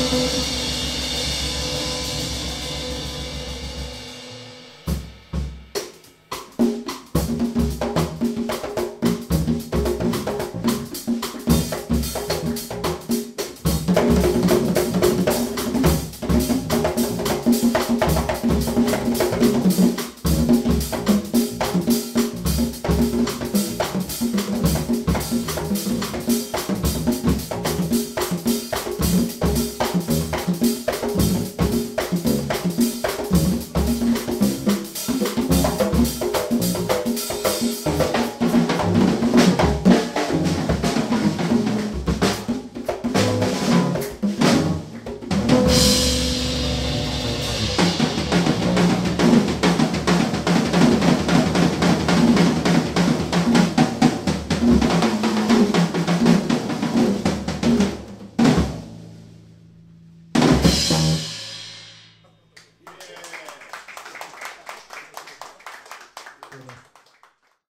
Música